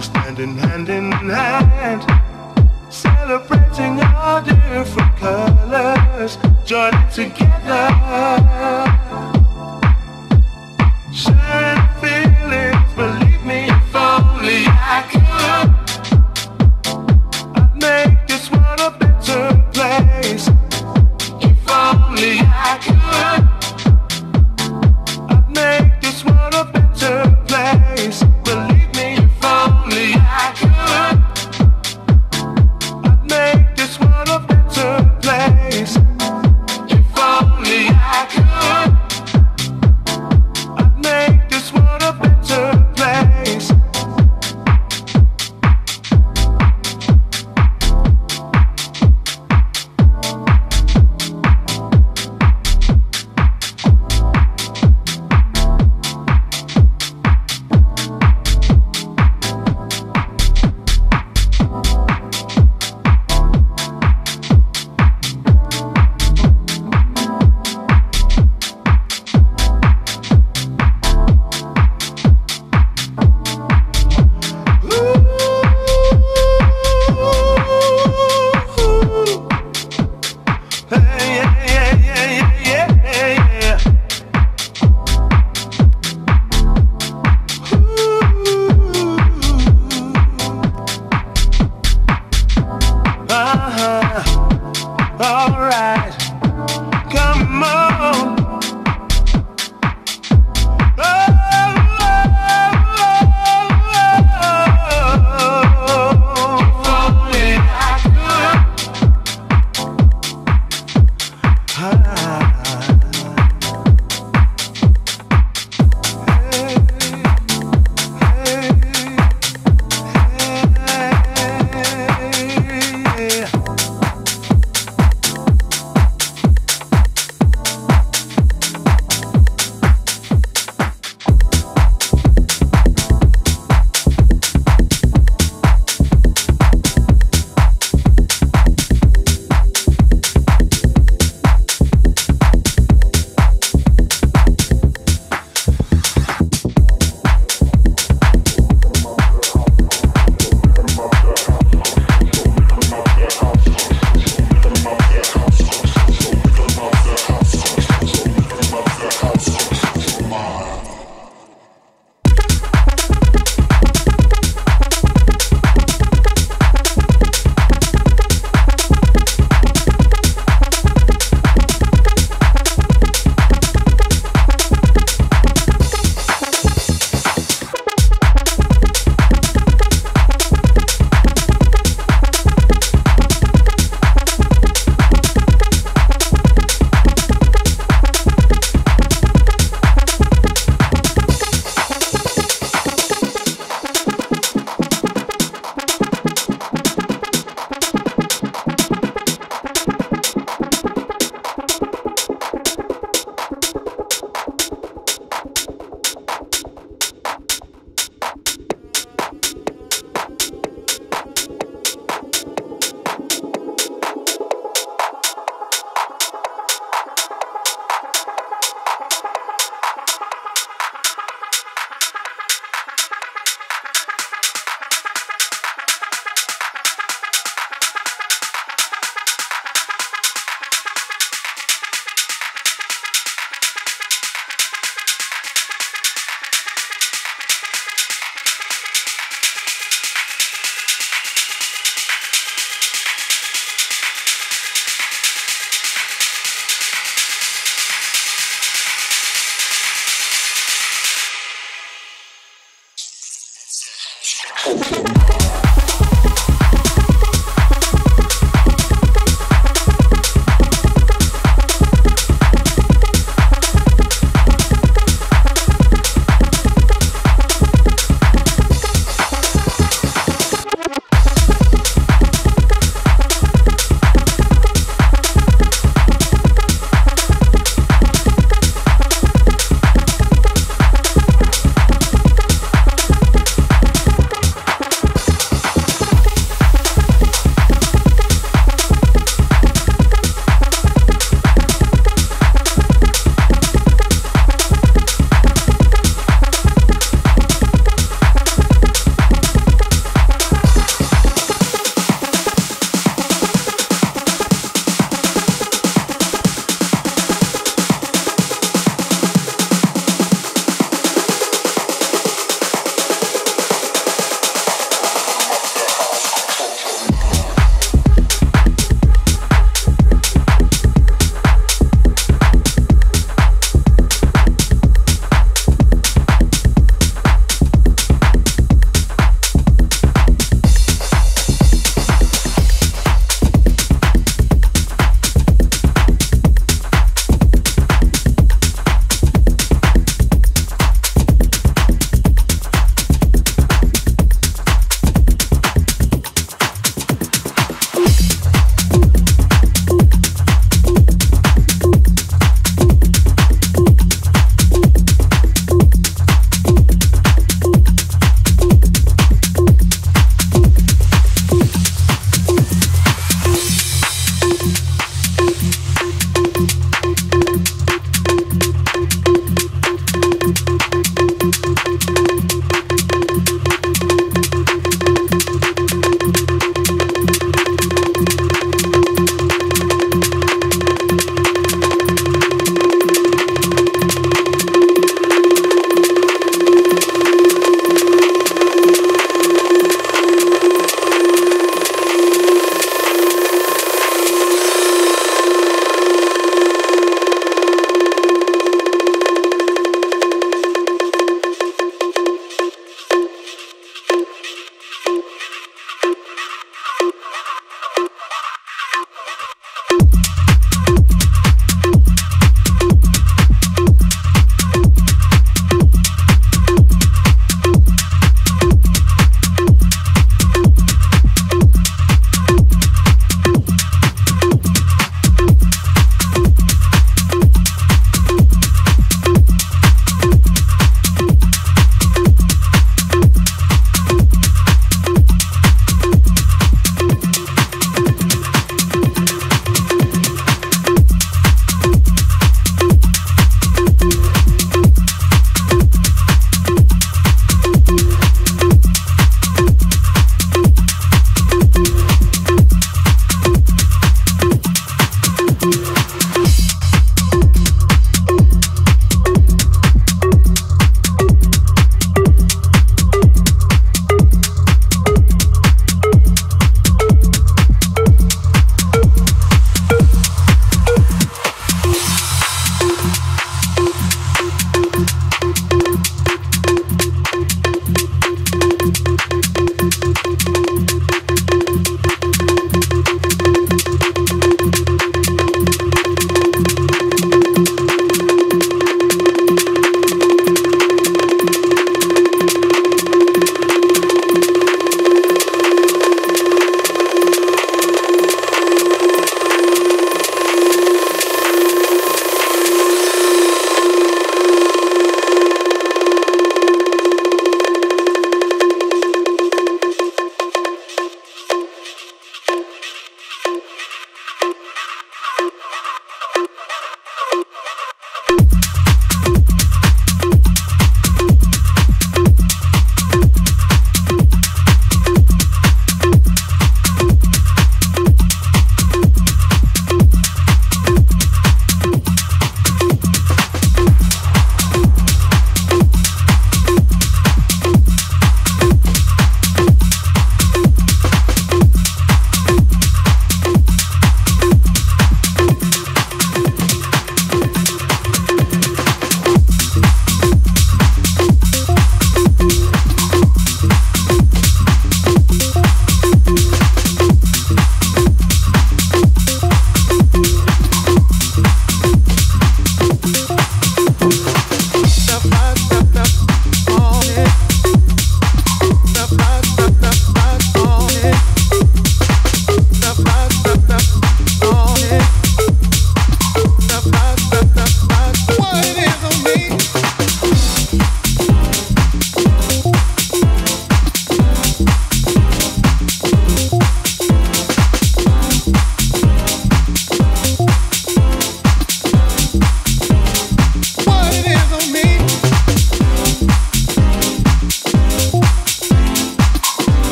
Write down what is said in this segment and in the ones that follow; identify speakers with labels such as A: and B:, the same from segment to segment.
A: standing hand in hand Celebrating all different colors Joining together.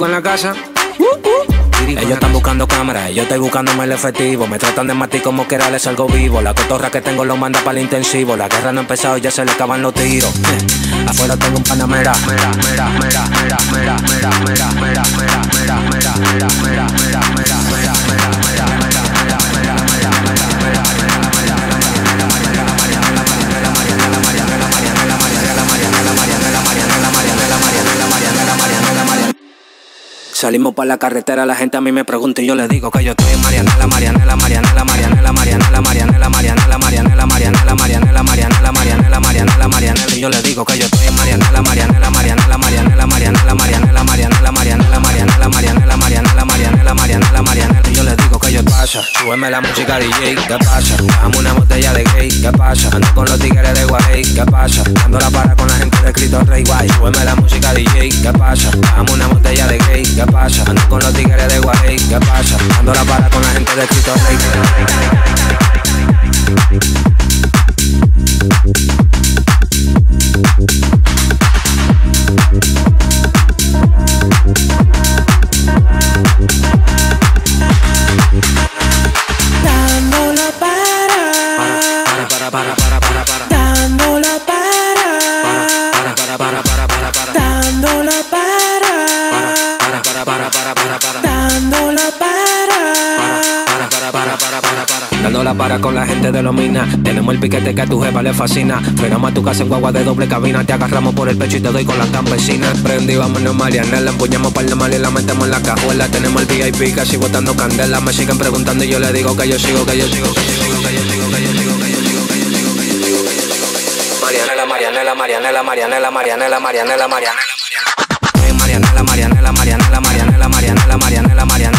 B: En la casa. Ellos están buscando cámaras, yo estoy buscándome el efectivo. Me tratan de matar como que era les algo vivo. La cotorra que tengo lo manda para el intensivo. La guerra no ha empezado y ya se le acaban los tiros. Afuera tengo un panamera. Mera, mera, mera, mera, mera, mera, mera, mera, mera, mera, mera, mera, mera, mera, Salimos para la carretera, la gente a mí me pregunta y yo le digo que yo estoy en Marianela, Marianela, Marianela, Marianela, Marianela, Marianela, Marianela, Marianela, Marianela, Marianela, Marianela, Marianela, Marianela, Marianela, y yo le digo que yo estoy en Marianela, Marianela, Marianela, Marianela, Marianela, Marianela, Marianela, Marianela, Marianela, Marianela, Marianela, Marianela, Marianela, Marianela, y yo le digo que yo súbeme la música DJ, ¿qué pasa? Una botella de gay, ¿qué pasa? Ando con los tigres de Guay, ¿qué pasa? Dando la para con la gente de escrito Rey Guay, súbeme la música DJ, ¿qué pasa? Dame una botella de gay, ¿qué pasa? Ando con los tigres de Guay, ¿qué pasa? Ando la para con la gente de Cristo Rey.
C: Dando la para
B: con la gente de los minas. Tenemos el piquete que a tu jefa le fascina. Frenamos a tu casa en guagua de doble cabina. Te agarramos por el pecho y te doy con la campesina. Prendí, vámonos, Mariana. Empuñamos par de mal y la metemos en la cajuela. Tenemos el VIP casi botando candela. Me siguen preguntando y yo le digo que yo sigo, que yo sigo, que yo sigo, que yo sigo, que yo sigo, que yo sigo, que yo sigo, que yo sigo, que yo sigo. Marianela, Marianela, Marianela, Marianela, Marianela, Marianela, Marianela, Marianela, Marianela, Marianela, Marianela, Marianela, Marianela, Marianela, Marianela, Marianela, Marianela,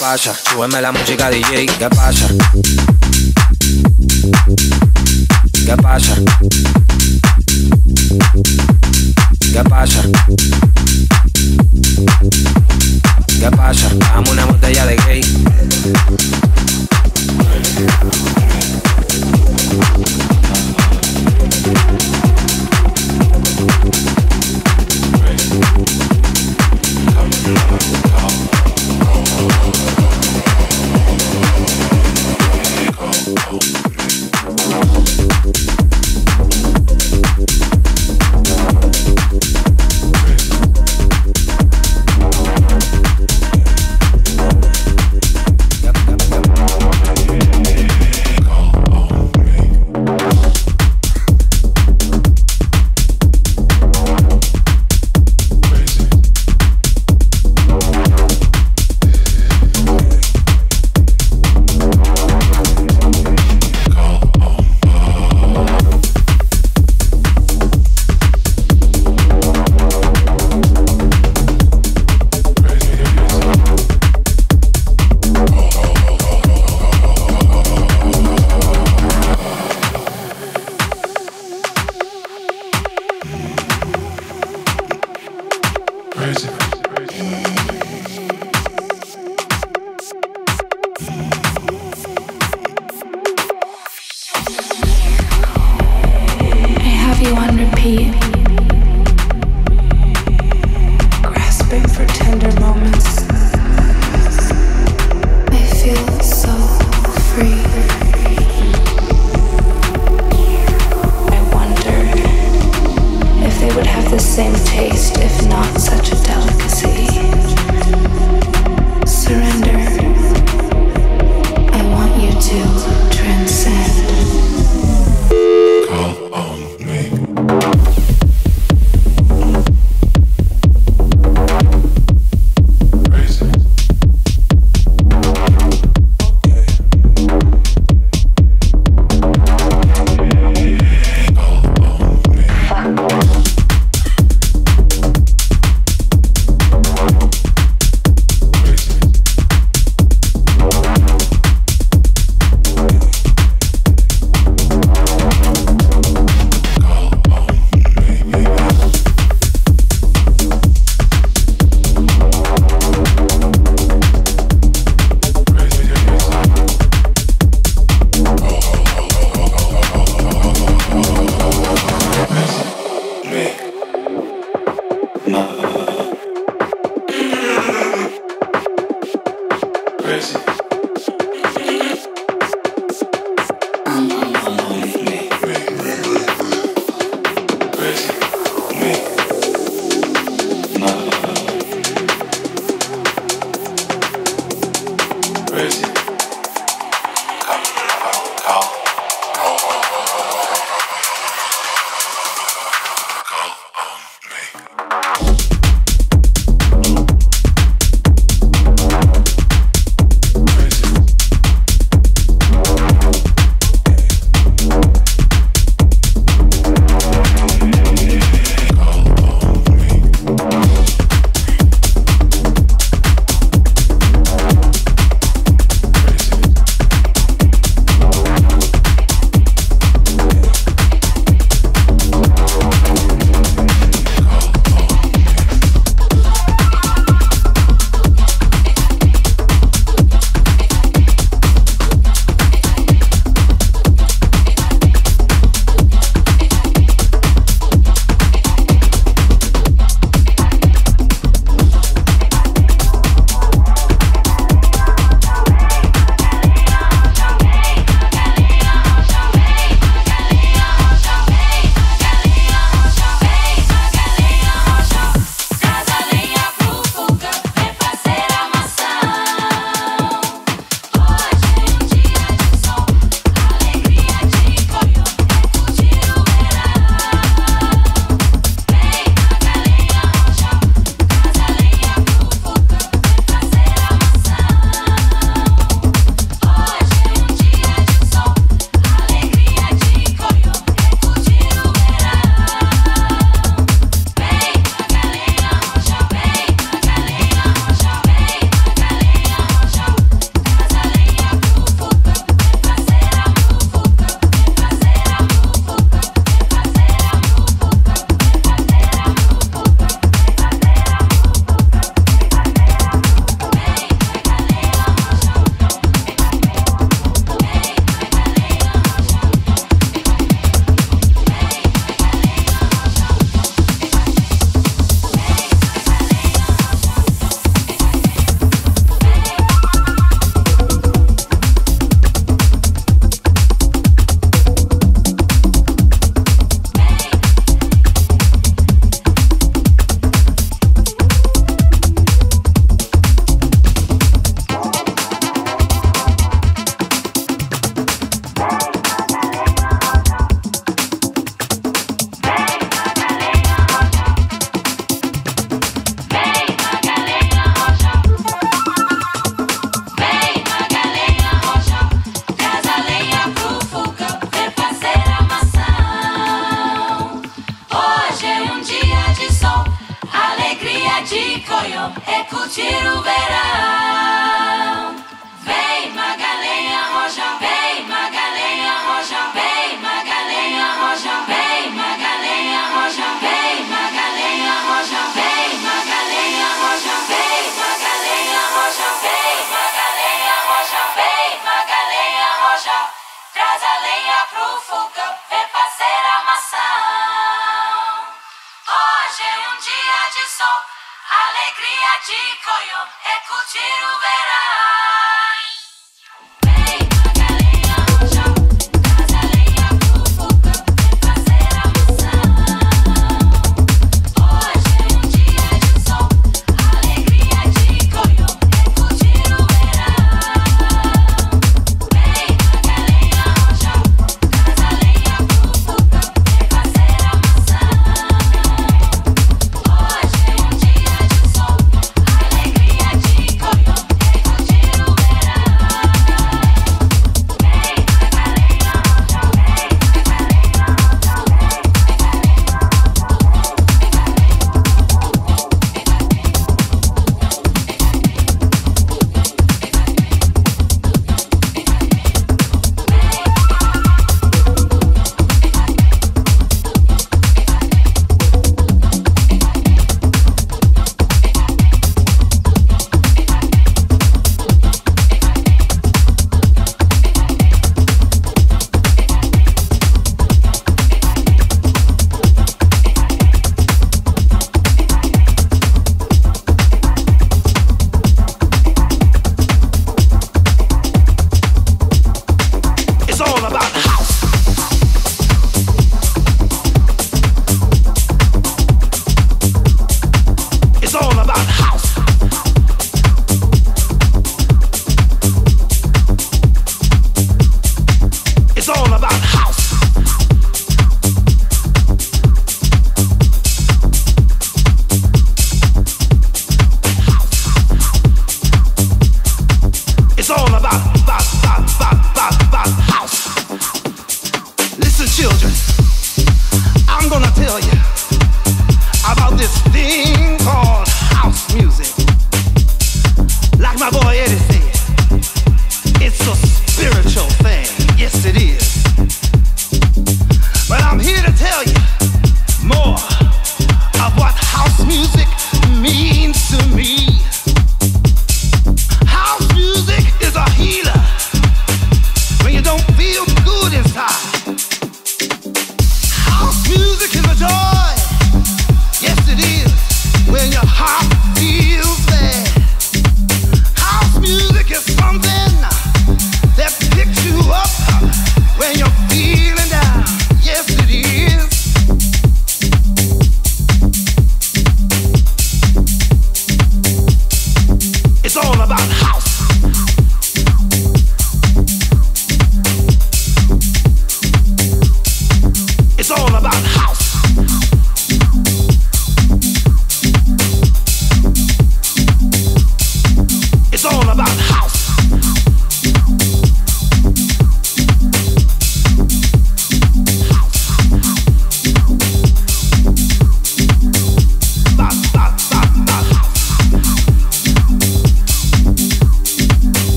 B: Pasa, súbeme la música DJ, ¿qué pasa? ¿Qué pasa? ¿Qué pasa? ¿Qué pasa? Dame una botella de gay.